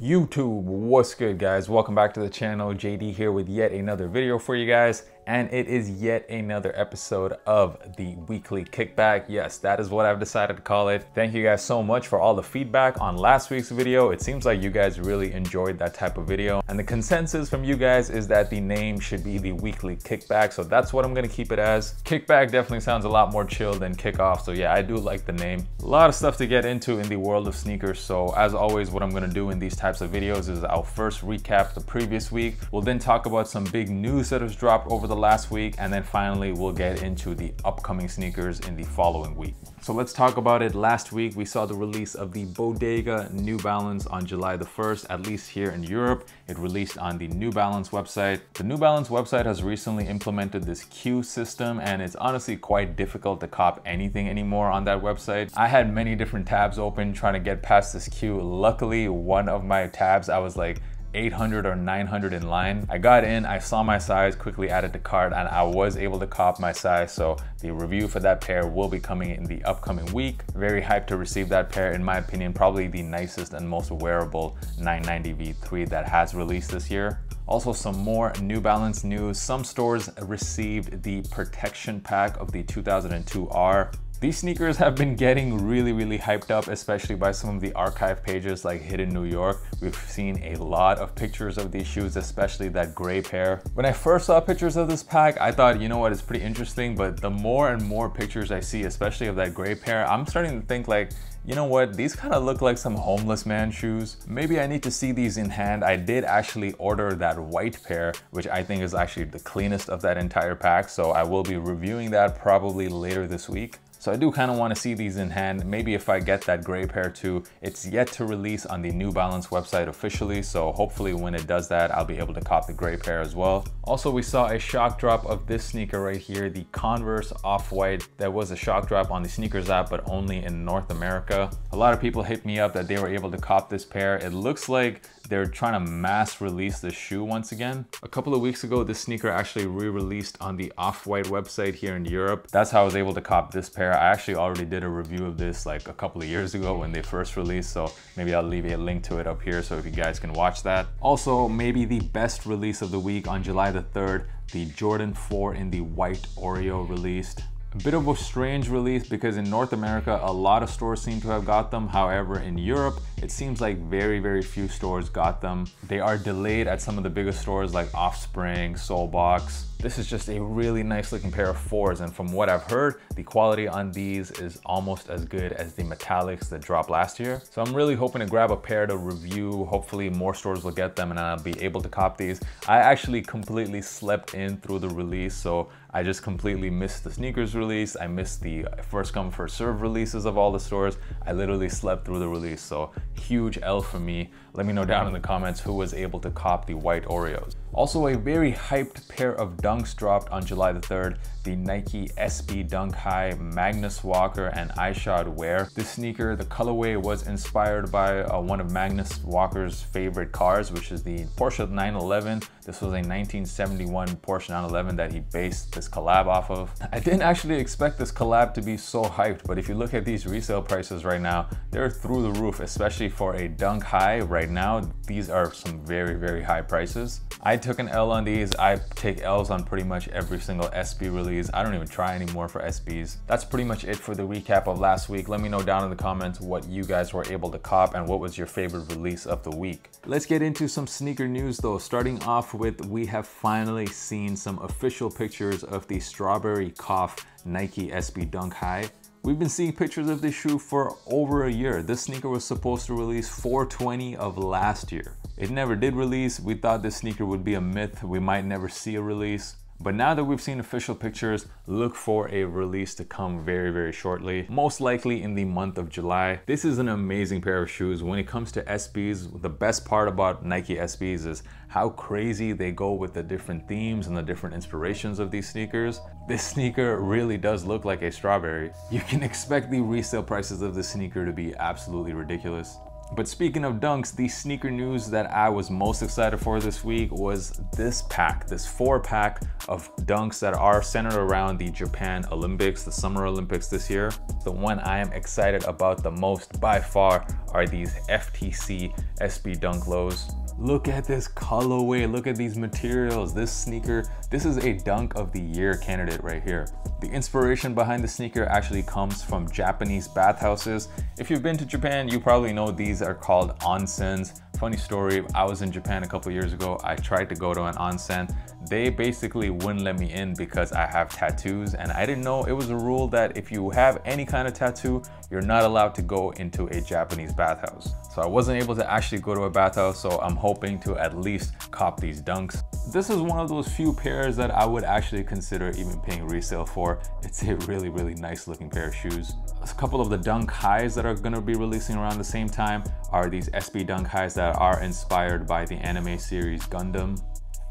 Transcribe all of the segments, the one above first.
YouTube, what's good guys? Welcome back to the channel. JD here with yet another video for you guys and it is yet another episode of the weekly kickback. Yes, that is what I've decided to call it. Thank you guys so much for all the feedback on last week's video. It seems like you guys really enjoyed that type of video. And the consensus from you guys is that the name should be the weekly kickback. So that's what I'm gonna keep it as. Kickback definitely sounds a lot more chill than kickoff. So yeah, I do like the name. A lot of stuff to get into in the world of sneakers. So as always, what I'm gonna do in these types of videos is I'll first recap the previous week. We'll then talk about some big news that has dropped over the last week and then finally we'll get into the upcoming sneakers in the following week. So let's talk about it. Last week we saw the release of the Bodega New Balance on July the 1st, at least here in Europe. It released on the New Balance website. The New Balance website has recently implemented this queue system and it's honestly quite difficult to cop anything anymore on that website. I had many different tabs open trying to get past this queue. Luckily, one of my tabs, I was like, 800 or 900 in line. I got in, I saw my size, quickly added to cart, and I was able to cop my size. So the review for that pair will be coming in the upcoming week. Very hyped to receive that pair. In my opinion, probably the nicest and most wearable 990 V3 that has released this year. Also some more New Balance news. Some stores received the protection pack of the 2002R. These sneakers have been getting really, really hyped up, especially by some of the archive pages like Hidden New York. We've seen a lot of pictures of these shoes, especially that gray pair. When I first saw pictures of this pack, I thought, you know what, it's pretty interesting, but the more and more pictures I see, especially of that gray pair, I'm starting to think like, you know what, these kind of look like some homeless man shoes. Maybe I need to see these in hand. I did actually order that white pair, which I think is actually the cleanest of that entire pack. So I will be reviewing that probably later this week. So I do kind of want to see these in hand. Maybe if I get that gray pair too, it's yet to release on the New Balance website officially. So hopefully when it does that, I'll be able to cop the gray pair as well. Also, we saw a shock drop of this sneaker right here, the Converse Off-White. There was a shock drop on the sneakers app, but only in North America. A lot of people hit me up that they were able to cop this pair. It looks like they're trying to mass release the shoe once again. A couple of weeks ago, this sneaker actually re-released on the Off-White website here in Europe. That's how I was able to cop this pair. I actually already did a review of this like a couple of years ago when they first released, so maybe I'll leave a link to it up here so if you guys can watch that. Also, maybe the best release of the week on July the 3rd, the Jordan 4 in the white Oreo released. A bit of a strange release because in North America, a lot of stores seem to have got them. However, in Europe, it seems like very, very few stores got them. They are delayed at some of the biggest stores like Offspring, Solebox, this is just a really nice looking pair of fours and from what I've heard, the quality on these is almost as good as the metallics that dropped last year. So I'm really hoping to grab a pair to review. Hopefully more stores will get them and I'll be able to cop these. I actually completely slept in through the release so I just completely missed the sneakers release. I missed the first come first serve releases of all the stores. I literally slept through the release so huge L for me. Let me know down in the comments who was able to cop the white Oreos. Also a very hyped pair of dunks dropped on July the 3rd, the Nike SB Dunk High Magnus Walker and Ishod Wair. This sneaker, the colorway was inspired by uh, one of Magnus Walker's favorite cars, which is the Porsche 911. This was a 1971 Porsche 911 that he based this collab off of. I didn't actually expect this collab to be so hyped, but if you look at these resale prices right now, they're through the roof, especially for a Dunk High right now. These are some very, very high prices. I took an L on these. I take L's on pretty much every single SB release. I don't even try anymore for SBs. That's pretty much it for the recap of last week. Let me know down in the comments what you guys were able to cop and what was your favorite release of the week. Let's get into some sneaker news though. Starting off with, we have finally seen some official pictures of the Strawberry Cough Nike SB Dunk High. We've been seeing pictures of this shoe for over a year. This sneaker was supposed to release 420 of last year. It never did release. We thought this sneaker would be a myth. We might never see a release. But now that we've seen official pictures, look for a release to come very, very shortly. Most likely in the month of July. This is an amazing pair of shoes. When it comes to SBs, the best part about Nike SBs is how crazy they go with the different themes and the different inspirations of these sneakers. This sneaker really does look like a strawberry. You can expect the resale prices of this sneaker to be absolutely ridiculous. But speaking of dunks, the sneaker news that I was most excited for this week was this pack, this four pack of dunks that are centered around the Japan Olympics, the Summer Olympics this year. The one I am excited about the most by far are these FTC SB Dunk Lows. Look at this colorway, look at these materials. This sneaker, this is a dunk of the year candidate right here. The inspiration behind the sneaker actually comes from Japanese bathhouses. If you've been to Japan, you probably know these are called onsens. Funny story, I was in Japan a couple years ago. I tried to go to an onsen. They basically wouldn't let me in because I have tattoos and I didn't know it was a rule that if you have any kind of tattoo, you're not allowed to go into a Japanese bathhouse. So I wasn't able to actually go to a bathhouse, so I'm hoping to at least cop these dunks. This is one of those few pairs that I would actually consider even paying resale for. It's a really, really nice looking pair of shoes. A couple of the dunk highs that are gonna be releasing around the same time are these SB dunk highs that are inspired by the anime series Gundam.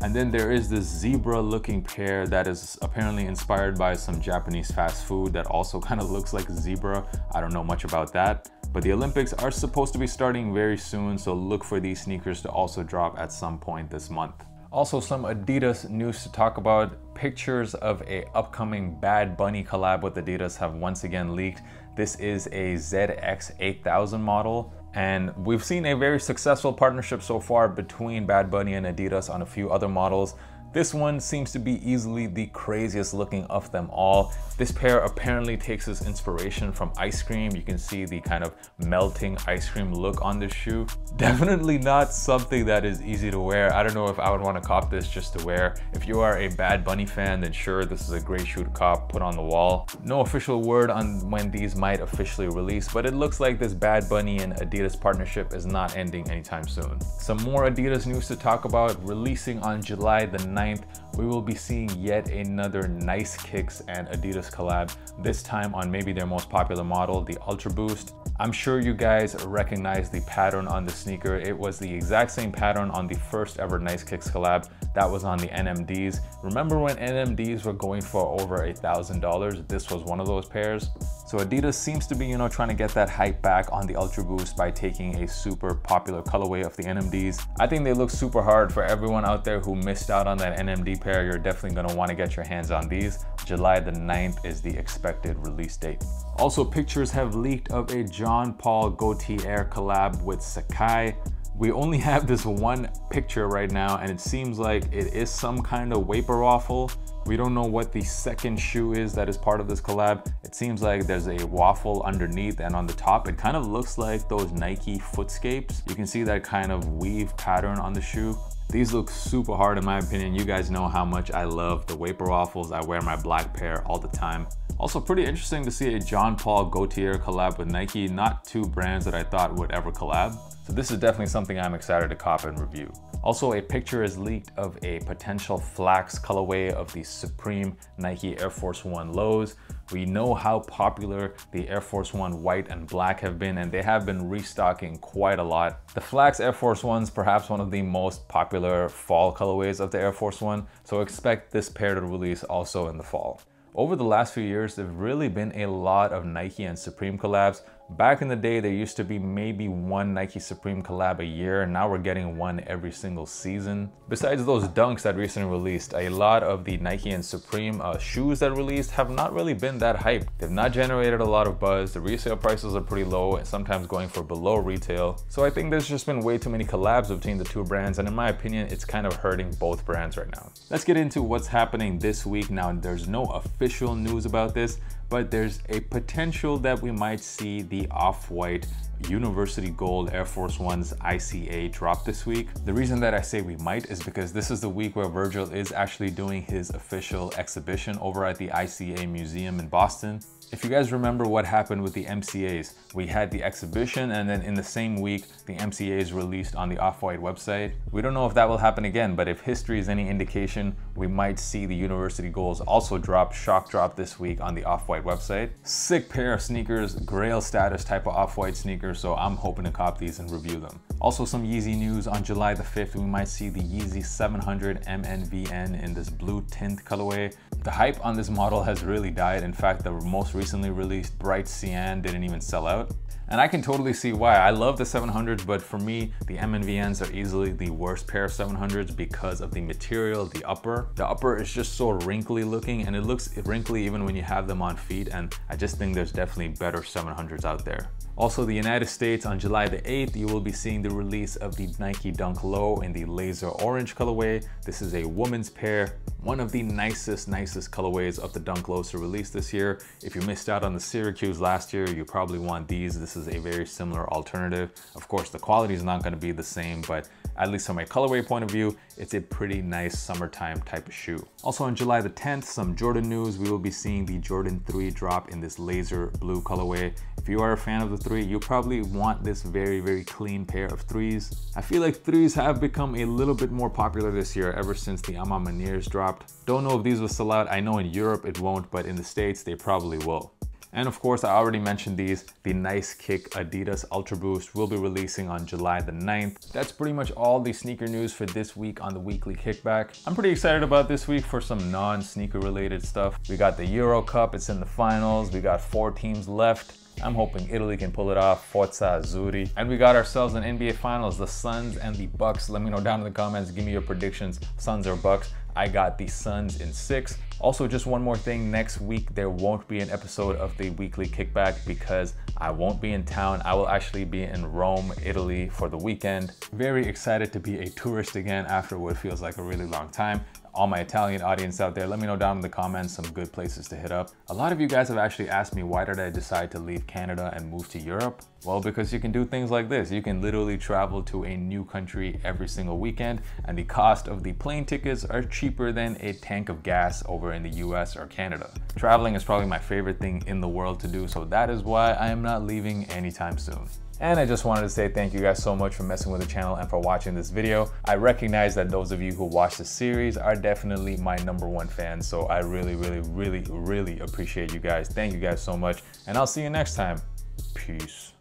And then there is this zebra looking pair that is apparently inspired by some Japanese fast food that also kind of looks like zebra. I don't know much about that. But the Olympics are supposed to be starting very soon, so look for these sneakers to also drop at some point this month. Also some Adidas news to talk about. Pictures of a upcoming Bad Bunny collab with Adidas have once again leaked. This is a ZX 8000 model and we've seen a very successful partnership so far between Bad Bunny and Adidas on a few other models. This one seems to be easily the craziest looking of them all. This pair apparently takes its inspiration from ice cream. You can see the kind of melting ice cream look on this shoe. Definitely not something that is easy to wear. I don't know if I would want to cop this just to wear. If you are a Bad Bunny fan, then sure, this is a great shoe to cop, put on the wall. No official word on when these might officially release, but it looks like this Bad Bunny and Adidas partnership is not ending anytime soon. Some more Adidas news to talk about, releasing on July the 9th, we will be seeing yet another Nice Kicks and Adidas collab, this time on maybe their most popular model, the Ultra Boost. I'm sure you guys recognize the pattern on the sneaker. It was the exact same pattern on the first ever Nice Kicks collab. That was on the NMDs. Remember when NMDs were going for over a $1,000? This was one of those pairs. So Adidas seems to be, you know, trying to get that hype back on the Ultra Boost by taking a super popular colorway of the NMDs. I think they look super hard for everyone out there who missed out on that NMD pair. You're definitely gonna wanna get your hands on these. July the 9th is the expected release date. Also, pictures have leaked of a John Paul Gaultier collab with Sacai. We only have this one picture right now and it seems like it is some kind of vapor waffle. We don't know what the second shoe is that is part of this collab. It seems like there's a waffle underneath and on the top, it kind of looks like those Nike footscapes. You can see that kind of weave pattern on the shoe. These look super hard in my opinion. You guys know how much I love the Vapor Waffles. I wear my black pair all the time. Also pretty interesting to see a John Paul Gaultier collab with Nike, not two brands that I thought would ever collab. So this is definitely something I'm excited to cop and review. Also, a picture is leaked of a potential flax colorway of the Supreme Nike Air Force One lows. We know how popular the Air Force One white and black have been, and they have been restocking quite a lot. The flax Air Force One's perhaps one of the most popular fall colorways of the Air Force One, so expect this pair to release also in the fall. Over the last few years, there have really been a lot of Nike and Supreme collabs, Back in the day, there used to be maybe one Nike Supreme collab a year, and now we're getting one every single season. Besides those dunks that recently released, a lot of the Nike and Supreme uh, shoes that released have not really been that hype. They've not generated a lot of buzz, the resale prices are pretty low and sometimes going for below retail. So I think there's just been way too many collabs between the two brands, and in my opinion, it's kind of hurting both brands right now. Let's get into what's happening this week. Now, there's no official news about this, but there's a potential that we might see the off-white University Gold Air Force One's ICA drop this week. The reason that I say we might is because this is the week where Virgil is actually doing his official exhibition over at the ICA Museum in Boston. If you guys remember what happened with the MCAs, we had the exhibition and then in the same week, the MCAs released on the Off-White website. We don't know if that will happen again, but if history is any indication, we might see the University Golds also drop, shock drop this week on the Off-White website. Sick pair of sneakers, grail status type of Off-White sneakers, so I'm hoping to cop these and review them. Also some Yeezy news, on July the 5th, we might see the Yeezy 700 MNVN in this blue tint colorway. The hype on this model has really died. In fact, the most recently released Bright Cyan didn't even sell out. And I can totally see why. I love the 700s, but for me, the MNVNs are easily the worst pair of 700s because of the material, the upper. The upper is just so wrinkly looking and it looks wrinkly even when you have them on feet. And I just think there's definitely better 700s out there. Also, the United States on July the 8th, you will be seeing the release of the Nike Dunk Low in the laser orange colorway. This is a woman's pair, one of the nicest, nicest colorways of the Dunk Lows to release this year. If you missed out on the Syracuse last year, you probably want these. This is a very similar alternative. Of course, the quality is not gonna be the same, but at least from a colorway point of view, it's a pretty nice summertime type of shoe. Also on July the 10th, some Jordan news. We will be seeing the Jordan 3 drop in this laser blue colorway. If you are a fan of the 3, you probably want this very, very clean pair of 3s. I feel like 3s have become a little bit more popular this year ever since the A Ma Manières Don't know if these will sell out. I know in Europe it won't, but in the States they probably will. And of course, I already mentioned these, the Nice Kick Adidas Ultra Boost will be releasing on July the 9th. That's pretty much all the sneaker news for this week on the weekly kickback. I'm pretty excited about this week for some non-sneaker related stuff. We got the Euro Cup, it's in the finals. We got four teams left. I'm hoping Italy can pull it off, Forza Azzurri. And we got ourselves an NBA Finals, the Suns and the Bucks. Let me know down in the comments, give me your predictions, Suns or Bucks. I got the Suns in six. Also, just one more thing, next week there won't be an episode of the weekly kickback because I won't be in town. I will actually be in Rome, Italy for the weekend. Very excited to be a tourist again after what feels like a really long time all my Italian audience out there, let me know down in the comments some good places to hit up. A lot of you guys have actually asked me why did I decide to leave Canada and move to Europe? Well, because you can do things like this. You can literally travel to a new country every single weekend and the cost of the plane tickets are cheaper than a tank of gas over in the US or Canada. Traveling is probably my favorite thing in the world to do, so that is why I am not leaving anytime soon. And I just wanted to say thank you guys so much for messing with the channel and for watching this video. I recognize that those of you who watch the series are definitely my number one fans. So I really, really, really, really appreciate you guys. Thank you guys so much. And I'll see you next time. Peace.